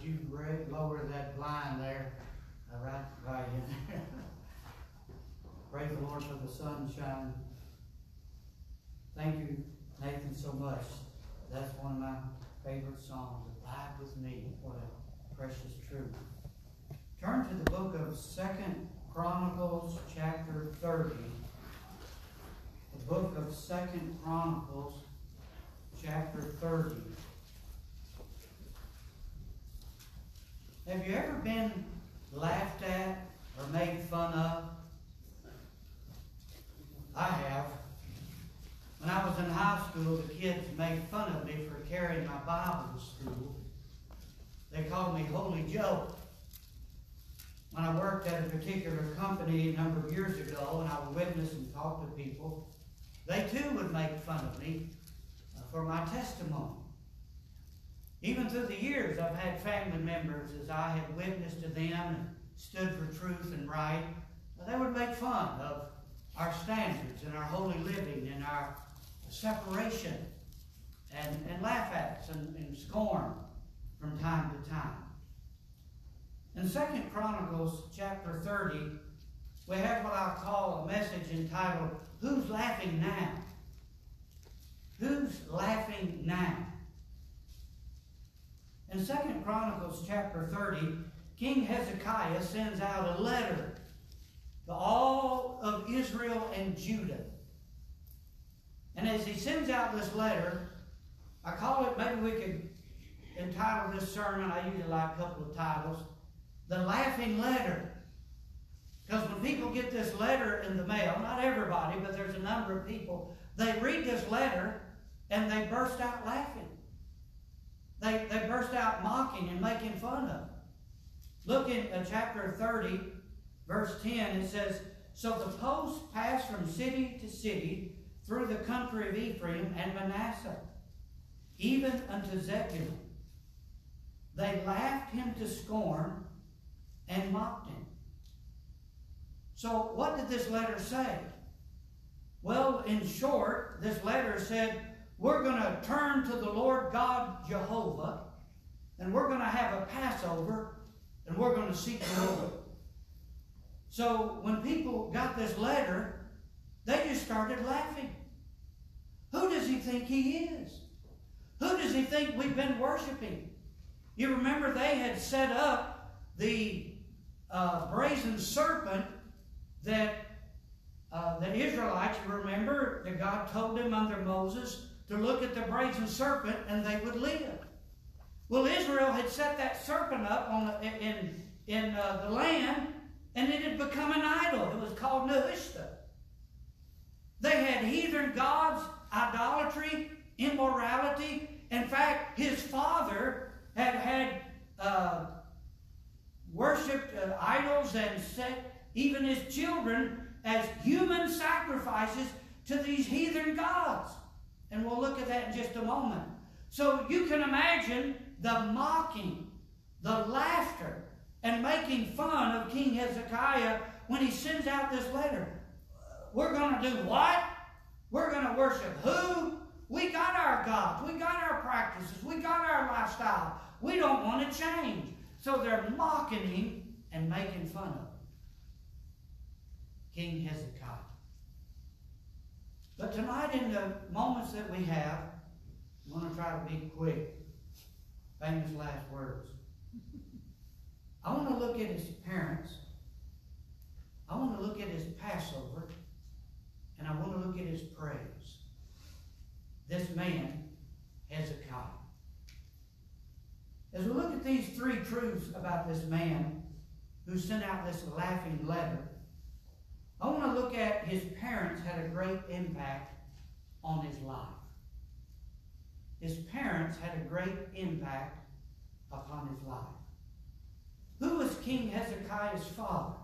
would you lower that blind there, uh, right, by you. Praise the Lord for the sunshine. Thank you, Nathan, so much. That's one of my favorite songs. Abide with me. What a precious truth. Turn to the book of Second Chronicles, chapter 30. The book of Second Chronicles, chapter 30. Have you ever been laughed at or made fun of? I have. When I was in high school, the kids made fun of me for carrying my Bible to school. They called me Holy Joe. When I worked at a particular company a number of years ago and I would witness and talk to people, they too would make fun of me uh, for my testimony. Even through the years, I've had family members as I have witnessed to them and stood for truth and right. They would make fun of our standards and our holy living and our separation and, and laugh at us and, and scorn from time to time. In Second Chronicles chapter 30, we have what I call a message entitled, Who's Laughing Now? Who's Laughing Now? In Second Chronicles chapter 30, King Hezekiah sends out a letter to all of Israel and Judah. And as he sends out this letter, I call it, maybe we could entitle this sermon, I usually like a couple of titles, The Laughing Letter. Because when people get this letter in the mail, not everybody, but there's a number of people, they read this letter and they burst out laughing. They, they burst out mocking and making fun of. Look in uh, chapter 30, verse 10, it says, So the post passed from city to city through the country of Ephraim and Manasseh, even unto Zebulun. They laughed him to scorn and mocked him. So, what did this letter say? Well, in short, this letter said, we're going to turn to the Lord God Jehovah, and we're going to have a Passover, and we're going to seek the Lord. So when people got this letter, they just started laughing. Who does he think he is? Who does he think we've been worshiping? You remember they had set up the uh, brazen serpent that uh, the Israelites, remember, that God told them under Moses, to look at the brazen serpent and they would live. Well, Israel had set that serpent up on in, in uh, the land and it had become an idol. It was called Nehushta. They had heathen gods, idolatry, immorality. In fact, his father had had uh, worshipped uh, idols and set even his children as human sacrifices to these heathen gods. And we'll look at that in just a moment. So you can imagine the mocking, the laughter, and making fun of King Hezekiah when he sends out this letter. We're going to do what? We're going to worship who? We got our gods. We got our practices. We got our lifestyle. We don't want to change. So they're mocking him and making fun of him. King Hezekiah. But tonight, in the moments that we have, I'm going to try to be quick. Famous last words. I want to look at his parents. I want to look at his Passover. And I want to look at his praise. This man, Hezekiah. As we look at these three truths about this man who sent out this laughing letter, I want to look at his parents had a great impact on his life. His parents had a great impact upon his life. Who was King Hezekiah's father?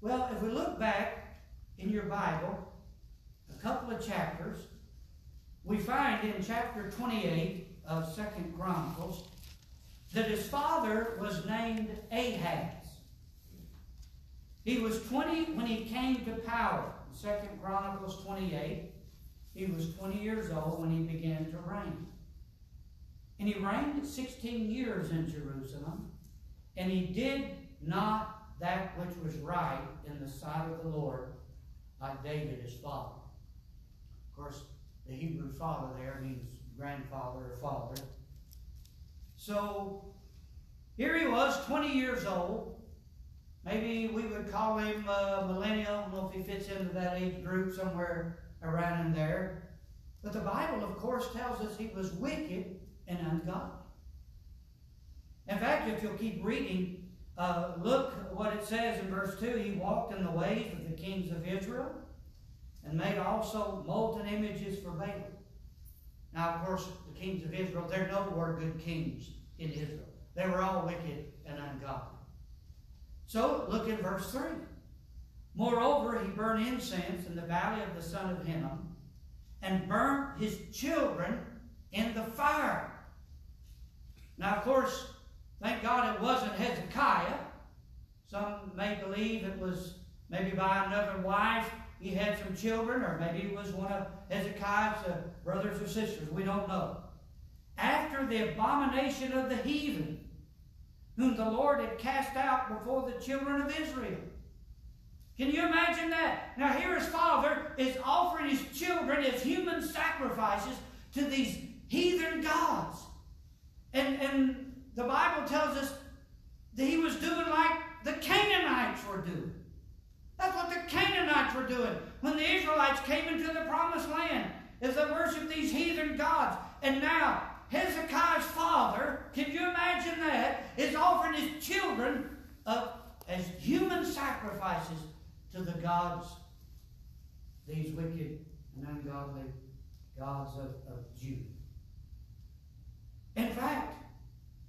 Well, if we look back in your Bible, a couple of chapters, we find in chapter 28 of Second Chronicles that his father was named Ahaz. He was 20 when he came to power. Second Chronicles 28. He was 20 years old when he began to reign. And he reigned 16 years in Jerusalem, and he did not that which was right in the sight of the Lord, like David his father. Of course, the Hebrew father there means grandfather or father. So here he was, 20 years old. Maybe we would call him uh, millennial. I don't know if he fits into that age group somewhere around in there. But the Bible, of course, tells us he was wicked and ungodly. In fact, if you'll keep reading, uh, look what it says in verse 2 He walked in the ways of the kings of Israel and made also molten images for Baal. Now, of course, the kings of Israel, there no were good kings in Israel. They were all wicked and ungodly. So, look at verse 3. Moreover, he burned incense in the valley of the son of Hinnom, and burnt his children in the fire. Now, of course, thank God it wasn't Hezekiah. Some may believe it was maybe by another wife he had some children, or maybe it was one of Hezekiah's uh, brothers or sisters. We don't know. After the abomination of the heathen, whom the Lord had cast out before the children of Israel. Can you imagine that? Now, here his father is offering his children as human sacrifices to these heathen gods. And, and the Bible tells us that he was doing like the Canaanites were doing. That's what the Canaanites were doing when the Israelites came into the promised land, is they worshiped these heathen gods. And now Hezekiah's father, can you imagine that, is offering his children up as human sacrifices to the gods, these wicked and ungodly gods of, of Judah. In fact,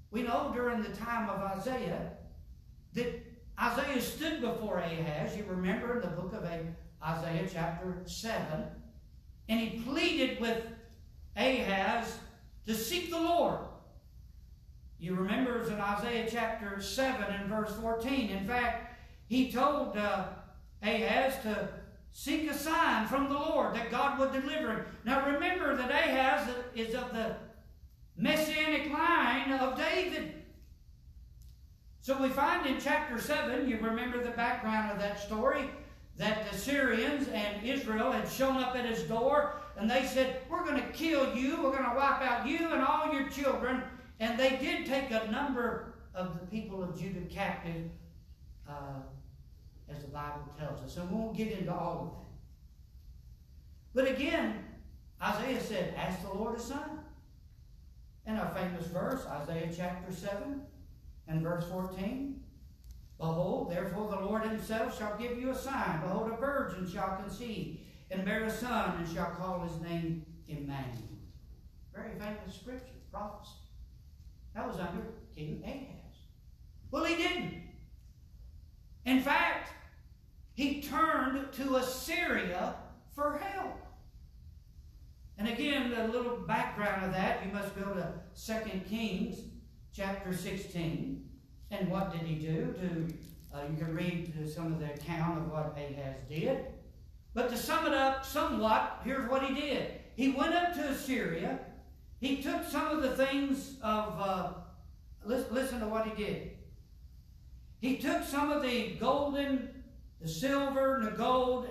we know during the time of Isaiah that Isaiah stood before Ahaz. You remember in the book of Isaiah, chapter 7, and he pleaded with Ahaz to seek the Lord. You remember it's in Isaiah chapter 7 and verse 14. In fact, he told uh, Ahaz to seek a sign from the Lord that God would deliver him. Now remember that Ahaz is of the messianic line of David. So we find in chapter 7, you remember the background of that story, that the Syrians and Israel had shown up at his door and they said, We're going to kill you, we're going to wipe out you and all your children. And they did take a number of the people of Judah captive, uh, as the Bible tells us. And we won't get into all of that. But again, Isaiah said, Ask the Lord a sign. And our famous verse, Isaiah chapter 7 and verse 14. Behold, therefore the Lord himself shall give you a sign. Behold, a virgin shall conceive and bear a son, and shall call his name Emmanuel. Very famous scripture, prophecy. That was under King Ahaz. Well, he didn't. In fact, he turned to Assyria for help. And again, a little background of that, you must go to 2 Kings chapter 16. And what did he do? To, uh, you can read some of the account of what Ahaz did. But to sum it up somewhat, here's what he did. He went up to Assyria. He took some of the things of, uh, listen, listen to what he did. He took some of the golden, the silver, and the gold,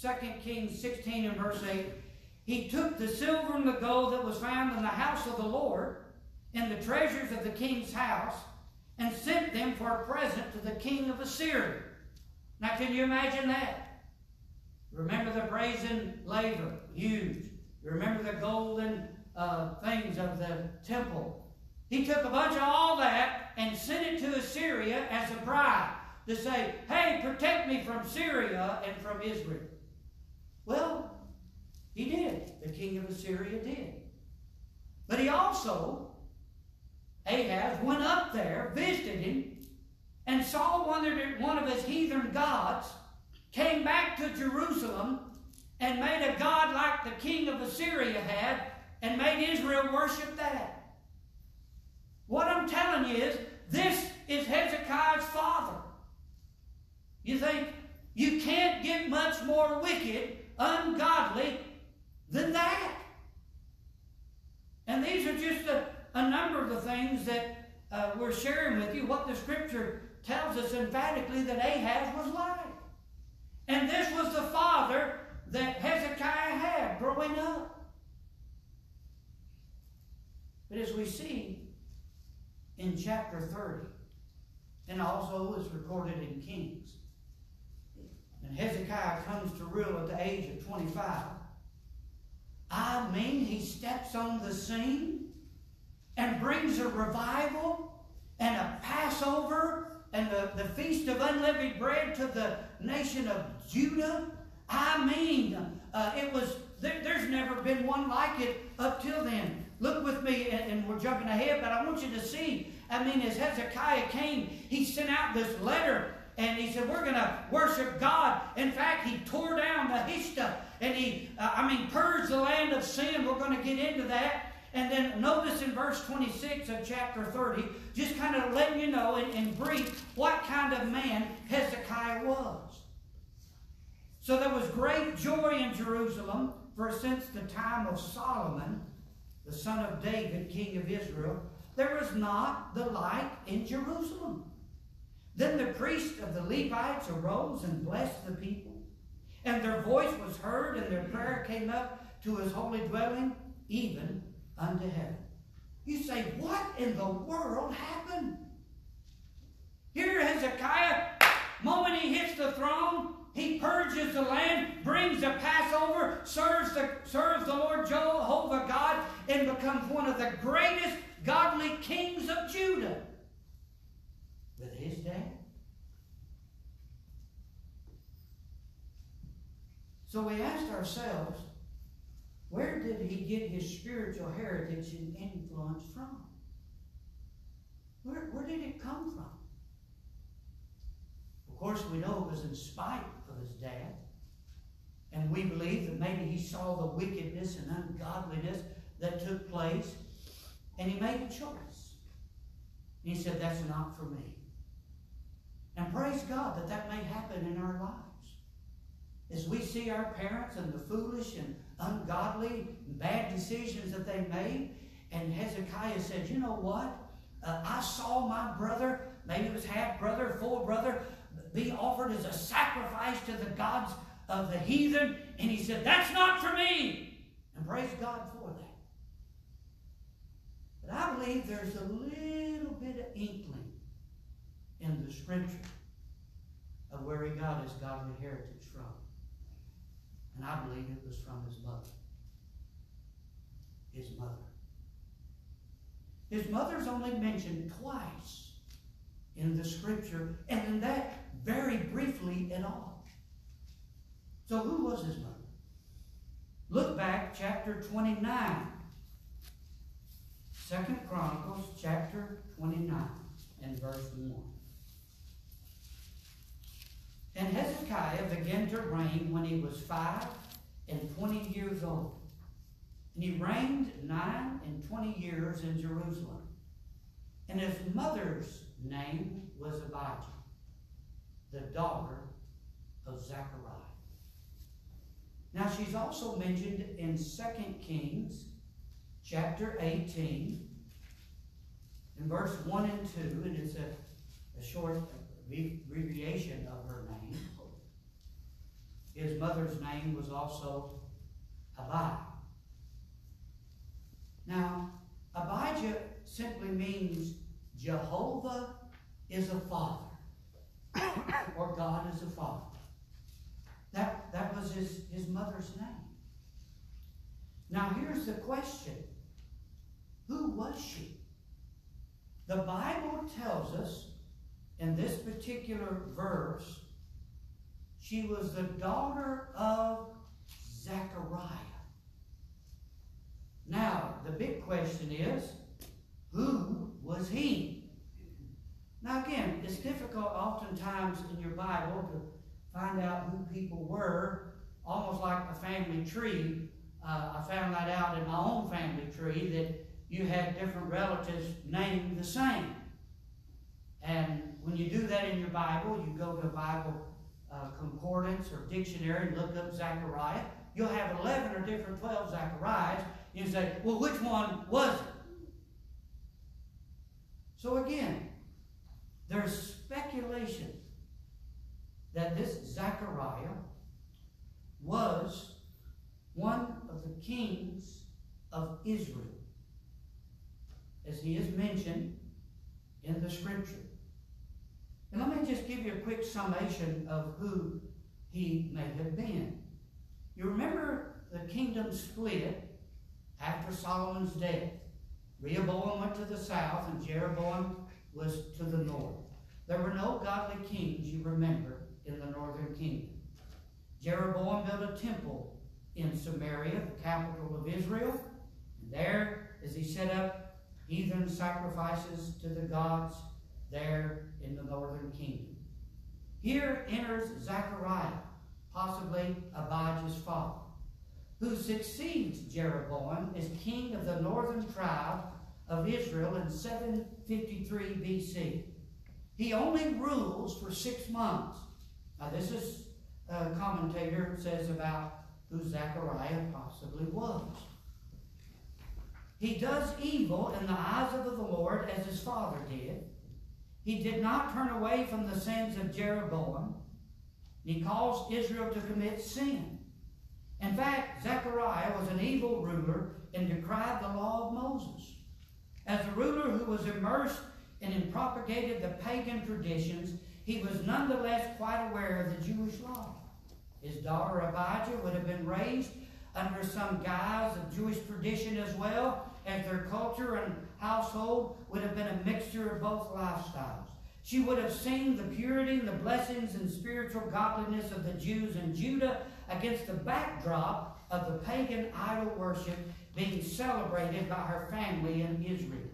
2 Kings 16 and verse 8. He took the silver and the gold that was found in the house of the Lord and the treasures of the king's house and sent them for a present to the king of Assyria. Now, can you imagine that? Remember the brazen laver, huge. You remember the golden uh, things of the temple. He took a bunch of all that and sent it to Assyria as a bribe to say, hey, protect me from Syria and from Israel. Well, he did. The king of Assyria did. But he also, Ahaz, went up there, visited him, and saw one of, one of his heathen gods came back to Jerusalem and made a god like the king of Assyria had and made Israel worship that. What I'm telling you is, this is Hezekiah's father. You think you can't get much more wicked, ungodly than that. And these are just a, a number of the things that uh, we're sharing with you, what the scripture tells us emphatically that Ahaz was like. And this was the father that Hezekiah had growing up. But as we see in chapter 30, and also is recorded in Kings, and Hezekiah comes to rule at the age of 25, I mean, he steps on the scene and brings a revival and a Passover and the, the Feast of Unleavened Bread to the nation of Judah. I mean, uh, it was, there, there's never been one like it up till then. Look with me, and, and we're jumping ahead, but I want you to see. I mean, as Hezekiah came, he sent out this letter and he said, We're going to worship God. In fact, he tore down the Nehushta and he, uh, I mean, purged the land of sin. We're going to get into that. And then notice in verse 26 of chapter 30, just kind of letting you know in, in brief what kind of man Hezekiah was. So there was great joy in Jerusalem, for since the time of Solomon, the son of David, king of Israel, there was not the like in Jerusalem. Then the priest of the Levites arose and blessed the people. And their voice was heard, and their prayer came up to his holy dwelling, even unto heaven. You say, what in the world happened? Here Hezekiah, moment he hits the throne, he purges the land, brings the Passover, serves the, serves the Lord Jehovah God, and becomes one of the greatest godly kings of Judah. With his dad. So we asked ourselves, where did he get his spiritual heritage and influence from? Where, where did it come from? Of course, we know it was in spite of his dad. And we believe that maybe he saw the wickedness and ungodliness that took place, and he made a choice. He said, That's not for me. And praise God that that may happen in our lives. As we see our parents and the foolish and ungodly, bad decisions that they made, and Hezekiah said, You know what? Uh, I saw my brother, maybe it was half brother, full brother, be offered as a sacrifice to the gods of the heathen. And he said, That's not for me. And praise God for that. But I believe there's a little bit of inkling in the scripture of where he got his godly heritage from. I believe it was from his mother. His mother. His mother's only mentioned twice in the scripture, and in that very briefly at all. So who was his mother? Look back, chapter 29. Second Chronicles, chapter 29, and verse 1. And Hezekiah began to reign when he was five and twenty years old. And he reigned nine and twenty years in Jerusalem. And his mother's name was Abijah, the daughter of Zechariah. Now she's also mentioned in 2 Kings chapter 18 in verse 1 and 2, and it's a, a short abbreviation of her name. His mother's name was also Abi. Now, Abijah simply means Jehovah is a father, or God is a father. That, that was his, his mother's name. Now, here's the question Who was she? The Bible tells us in this particular verse, she was the daughter of Zechariah. Now, the big question is, who was he? Now, again, it's difficult oftentimes in your Bible to find out who people were, almost like a family tree. Uh, I found that out in my own family tree that you had different relatives named the same. And when you do that in your Bible, you go to a Bible uh, concordance or dictionary and look up Zechariah. You'll have 11 or different 12 Zechariahs You say, well, which one was it? So again, there's speculation that this Zechariah was one of the kings of Israel, as he is mentioned in the scripture. And let me just give you a quick summation of who he may have been. You remember the kingdom split after Solomon's death. Rehoboam went to the south and Jeroboam was to the north. There were no godly kings, you remember, in the northern kingdom. Jeroboam built a temple in Samaria, the capital of Israel. And there, as he set up heathen sacrifices to the gods there in the northern kingdom. Here enters Zechariah, possibly Abijah's father who succeeds Jeroboam as king of the northern tribe of Israel in 753 BC. He only rules for six months. Now, this is a commentator says about who Zechariah possibly was. He does evil in the eyes of the Lord as his father did. He did not turn away from the sins of Jeroboam. He caused Israel to commit sin. In fact, Zechariah was an evil ruler and decried the law of Moses. As a ruler who was immersed and propagated the pagan traditions, he was nonetheless quite aware of the Jewish law. His daughter Abijah would have been raised under some guise of Jewish tradition as well, as their culture and household would have been a mixture of both lifestyles. She would have seen the purity and the blessings and spiritual godliness of the Jews in Judah against the backdrop of the pagan idol worship being celebrated by her family in Israel.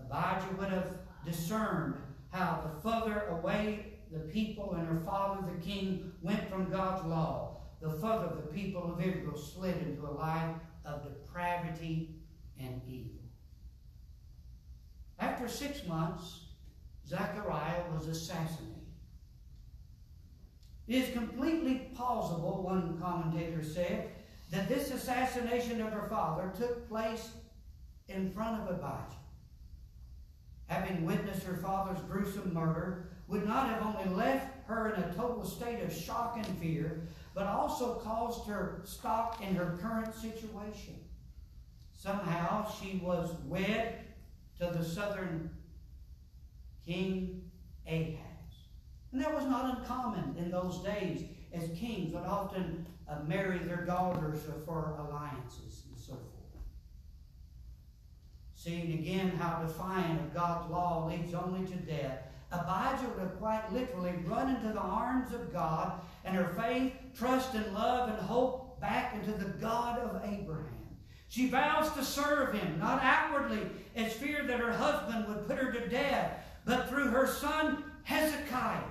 Abijah would have discerned how the further away the people and her father the king went from God's law, the further the people of Israel slid into a life of depravity and evil. After six months, Zechariah was assassinated. It is completely plausible, one commentator said, that this assassination of her father took place in front of Abijah. Having witnessed her father's gruesome murder, would not have only left her in a total state of shock and fear, but also caused her stock in her current situation. Somehow she was wed to the southern King Ahaz. And that was not uncommon in those days, as kings would often uh, marry their daughters for alliances and so forth. Seeing again how defiant of God's law leads only to death, Abijah would have quite literally run into the arms of God and her faith, trust, and love and hope back into the God of Abraham. She vows to serve him, not outwardly, as fear that her husband would put her to death, but through her son Hezekiah,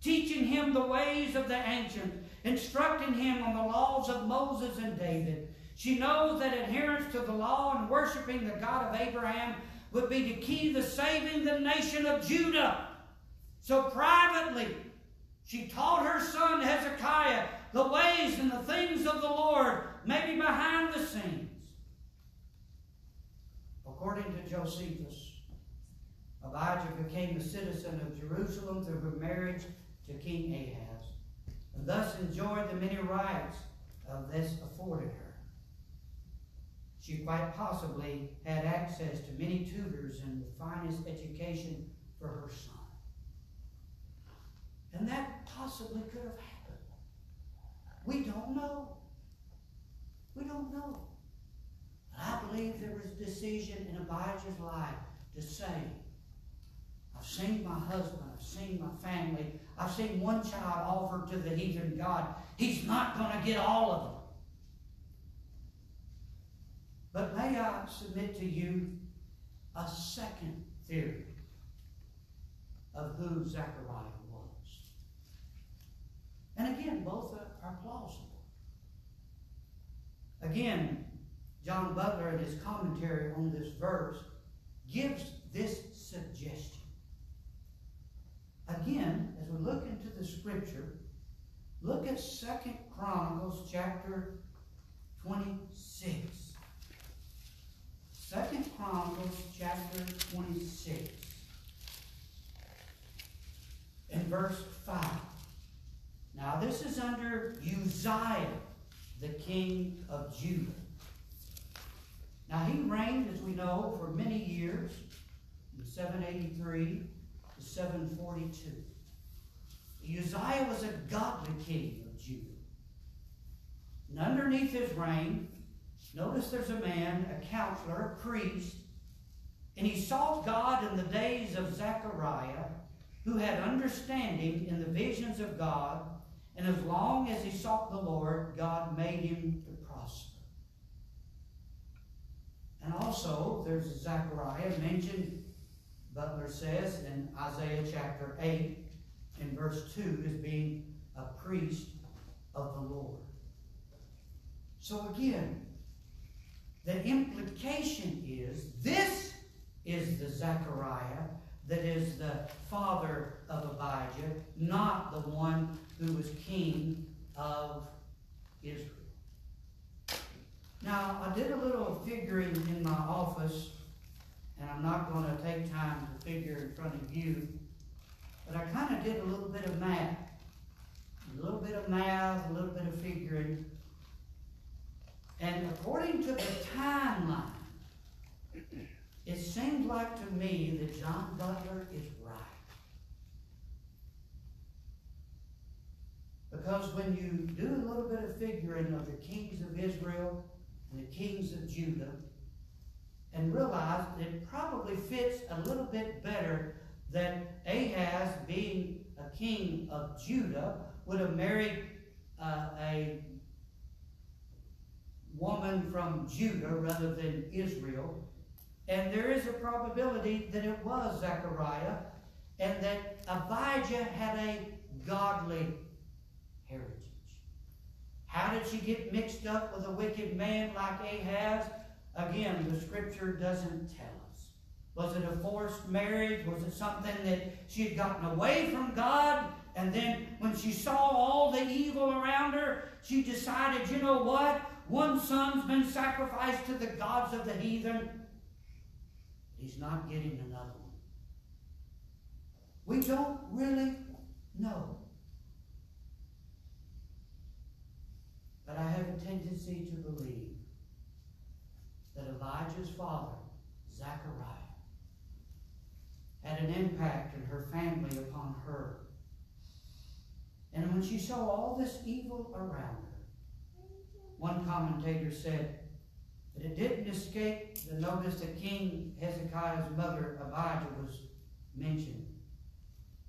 teaching him the ways of the ancients, instructing him on the laws of Moses and David. She knows that adherence to the law and worshiping the God of Abraham would be the key to saving the nation of Judah. So privately, she taught her son Hezekiah the ways and the things of the Lord, maybe behind the scenes. According to Josephus, Abijah became a citizen of Jerusalem through her marriage to King Ahaz, and thus enjoyed the many rights of this afforded her. She quite possibly had access to many tutors and the finest education for her son. And that possibly could have happened. We don't know. We don't know. But I believe there was a decision in Abijah's life to say, I've seen my husband, I've seen my family, I've seen one child offered to the heathen God. He's not going to get all of them. But may I submit to you a second theory of who Zechariah was. And again, both are plausible. Again, John Butler, in his commentary on this verse, gives this suggestion. Again, as we look into the scripture, look at Second Chronicles chapter 26. Second Chronicles chapter 26 and verse 5. Now this is under Uzziah, the king of Judah. Now he reigned, as we know, for many years, from 783 to 742. Uzziah was a godly king of Judah. And underneath his reign, notice there's a man, a counselor, a priest, and he sought God in the days of Zechariah, who had understanding in the visions of God, and as long as he sought the Lord, God made him to prosper. And also, there's Zechariah mentioned, Butler says in Isaiah chapter 8, in verse 2, as being a priest of the Lord. So again, the implication is this is the Zechariah that is the father of Abijah, not the one who was king of Israel. Now, I did a little figuring in my office, and I'm not going to take time to figure in front of you, but I kind of did a little bit of math. A little bit of math, a little bit of figuring. And according to the timeline, it seems like to me that John Butler is right. Because when you do a little bit of figuring of the kings of Israel and the kings of Judah, and realize that it probably fits a little bit better that Ahaz, being a king of Judah, would have married uh, a woman from Judah rather than Israel. And there is a probability that it was Zechariah and that Abijah had a godly heritage. How did she get mixed up with a wicked man like Ahaz? Again, the scripture doesn't tell us. Was it a forced marriage? Was it something that she had gotten away from God? And then when she saw all the evil around her, she decided, you know what? One son's been sacrificed to the gods of the heathen. He's not getting another one. We don't really know. But I have a tendency to believe that Abijah's father, Zechariah, had an impact in her family upon her. And when she saw all this evil around her, one commentator said that it didn't escape the notice that King Hezekiah's mother, Abijah, was mentioned.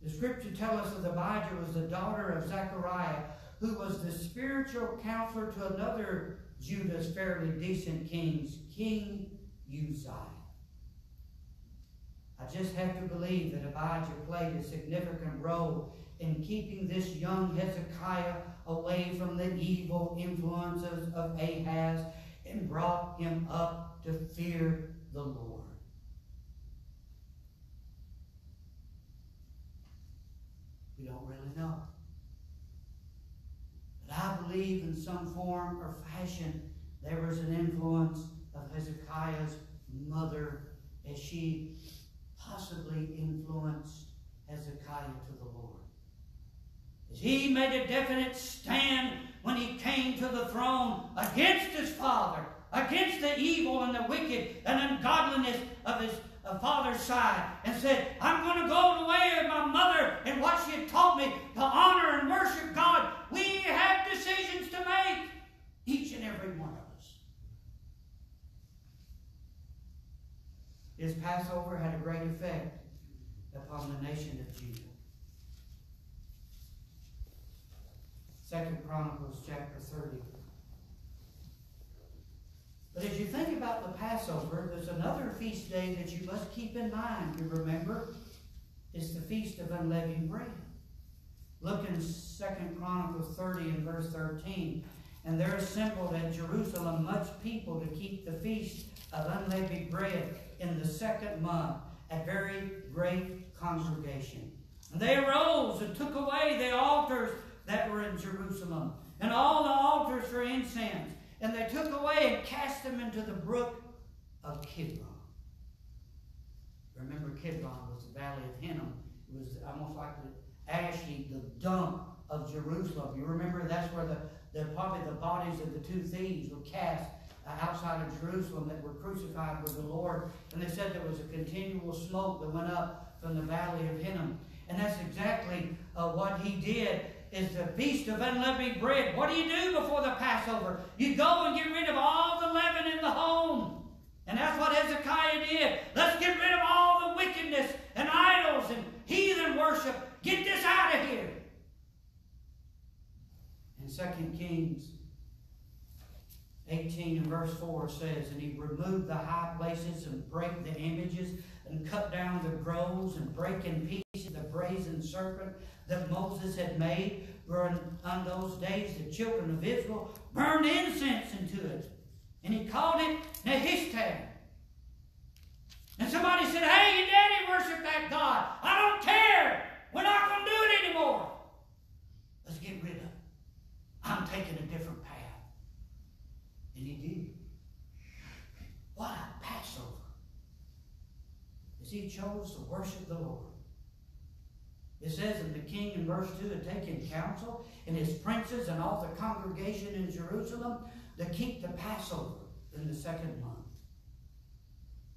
The scripture tells us that Abijah was the daughter of Zechariah, who was the spiritual counselor to another Judah's fairly decent kings, King Uzziah. I just have to believe that Abijah played a significant role in keeping this young Hezekiah away from the evil influences of Ahaz and brought him up to fear the Lord. We don't really know. But I believe in some form or fashion there was an influence of Hezekiah's mother as she possibly influenced Hezekiah to the Lord. As he made a definite stand when he came to the throne against his father, and the wicked and ungodliness of his father's side, and said, I'm going to go the way of my mother and what she had taught me to honor and worship God. We have decisions to make, each and every one of us. His Passover had a great effect upon the nation of Judah. Second Chronicles chapter 30. But as you think about the Passover, there's another feast day that you must keep in mind. You remember? It's the Feast of Unleavened Bread. Look in Second Chronicles 30 and verse 13. And there assembled at Jerusalem much people to keep the feast of unleavened bread in the second month, a very great congregation. And they arose and took away the altars that were in Jerusalem, and all the altars for incense. And they took away and cast them into the brook of Kidron. Remember, Kidron was the valley of Hinnom. It was almost like the ash heap, the dump of Jerusalem. You remember that's where the, the probably the bodies of the two thieves were cast uh, outside of Jerusalem that were crucified with the Lord. And they said there was a continual smoke that went up from the valley of Hinnom. And that's exactly uh, what he did is the feast of unleavened bread. What do you do before the Passover? You go and get rid of all the leaven in the home. And that's what Hezekiah did. Let's get rid of all the wickedness and idols and heathen worship. Get this out of here. In 2 Kings 18 and verse 4 says, And he removed the high places and break the images and cut down the groves and break in pieces the brazen serpent that Moses had made. For on those days the children of Israel burned incense into it. And he called it Nehushtan. And somebody said, Hey, your daddy worship that God. I don't care. We're not going to do it anymore. Let's get rid of it. I'm taking a different path. And he did. What a Passover. As he chose to worship the Lord. It says that the king in verse 2 had taken counsel and his princes and all the congregation in Jerusalem to keep the Passover in the second month.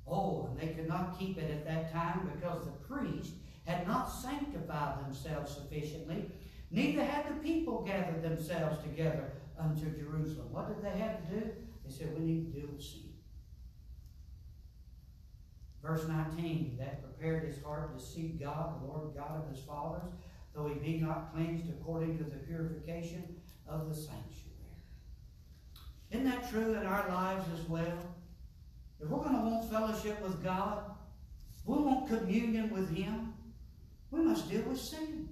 Oh, and they could not keep it at that time because the priest had not sanctified themselves sufficiently, neither had the people gathered themselves together unto Jerusalem. What did they have to do? They said, We need to deal with sin. Verse 19, that prepared his heart to seek God, the Lord God of his fathers, though he be not cleansed according to the purification of the sanctuary. Isn't that true in our lives as well? If we're going to want fellowship with God, we want communion with Him, we must deal with sin.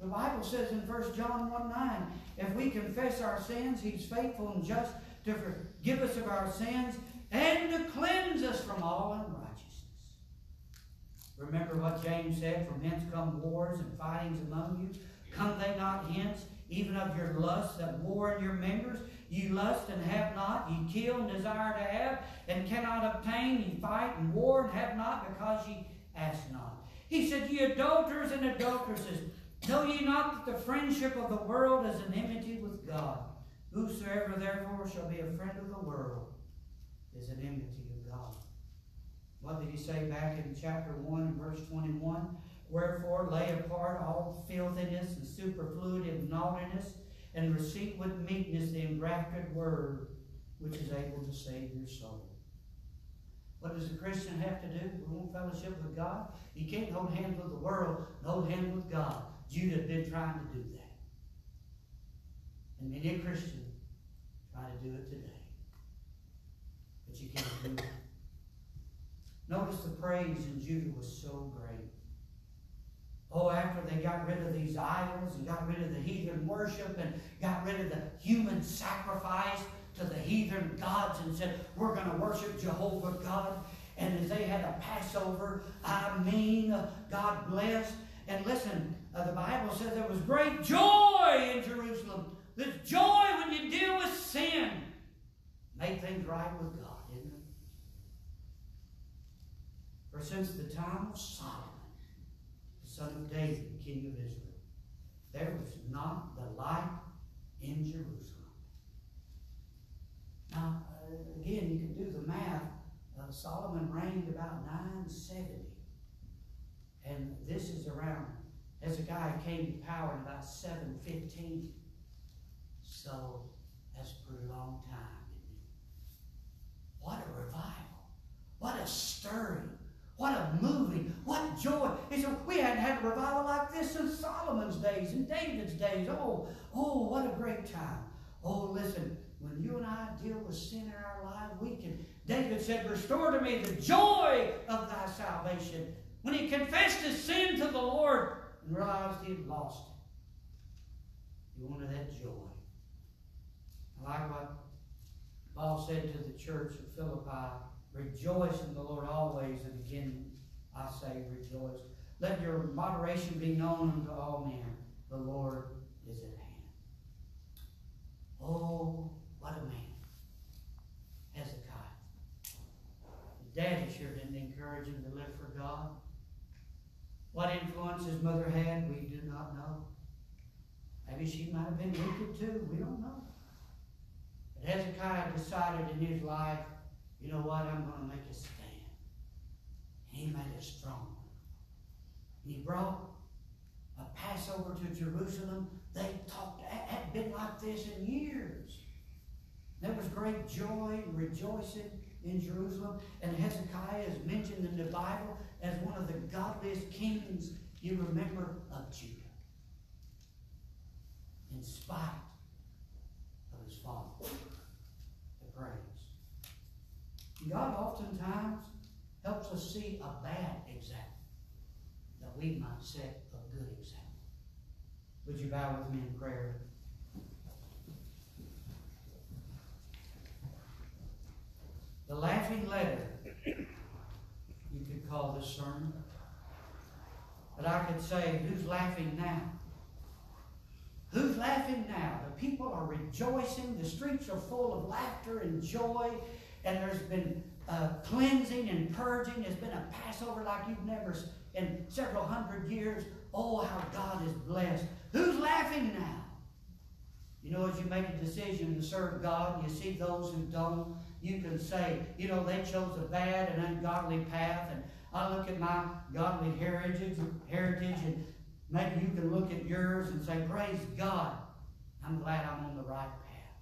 The Bible says in 1 John 1 9, if we confess our sins, He's faithful and just to forgive us of our sins and to cleanse us from all unrighteousness. Remember what James said, From hence come wars and fightings among you. Come they not hence, even of your lusts that war in your members? You lust and have not, ye kill and desire to have, and cannot obtain, ye fight and war and have not, because ye ask not. He said, Ye adulterers and adulteresses, know ye not that the friendship of the world is an enmity with God? Whosoever therefore shall be a friend of the world is an enmity. What did he say back in chapter 1 and verse 21? Wherefore lay apart all filthiness and superfluity of naughtiness, and receive with meekness the engrafted word, which is able to save your soul. What does a Christian have to do? We fellowship with God. You can't hold hands with the world, hold hands with God. Judah had been trying to do that. And many a Christian try to do it today. But you can't do it. Notice the praise in Judah was so great. Oh, after they got rid of these idols and got rid of the heathen worship and got rid of the human sacrifice to the heathen gods and said, We're going to worship Jehovah God. And as they had a Passover, I mean, uh, God blessed. And listen, uh, the Bible says there was great joy in Jerusalem. There's joy when you deal with sin. Make things right with God, isn't it? For since the time of Solomon, the son of David, king of Israel. There was not the like in Jerusalem. Now, uh, again, you can do the math. Uh, Solomon reigned about 970. And this is around, Hezekiah came to power in about 715. So, that's a pretty long time. What a revival. What a stirring. What a moving, what joy. He said, we hadn't had a revival like this since Solomon's days and David's days. Oh, oh, what a great time. Oh, listen, when you and I deal with sin in our life, we can, David said, restore to me the joy of thy salvation. When he confessed his sin to the Lord and realized he had lost it, he wanted that joy. I like what Paul said to the church of Philippi Rejoice in the Lord always, and again I say rejoice. Let your moderation be known unto all men. The Lord is at hand. Oh, what a man. Hezekiah. His daddy sure didn't encourage him to live for God. What influence his mother had, we do not know. Maybe she might have been wicked too. We don't know. But Hezekiah decided in his life, you know what, I'm going to make a stand. And he made a strong one. He brought a Passover to Jerusalem. They talked, hadn't been like this in years. There was great joy and rejoicing in Jerusalem. And Hezekiah is mentioned in the Bible as one of the godliest kings you remember of Judah. In spite of his father, the praise. God oftentimes helps us see a bad example that we might set a good example. Would you bow with me in prayer? The laughing letter, you could call this sermon. But I could say, who's laughing now? Who's laughing now? The people are rejoicing. The streets are full of laughter and joy. And there's been uh, cleansing and purging. There's been a Passover like you've never in several hundred years. Oh, how God is blessed. Who's laughing now? You know, as you make a decision to serve God, you see those who don't, you can say, you know, they chose a bad and ungodly path, and I look at my godly heritage, heritage, and maybe you can look at yours and say, praise God, I'm glad I'm on the right path.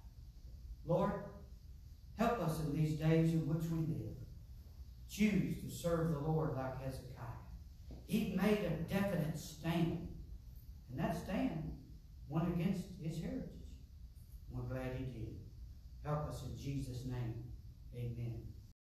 Lord, help us in these days in which we live. Choose to serve the Lord like Hezekiah. He made a definite stand, and that stand went against his heritage. We're glad he did. Help us in Jesus' name. Amen.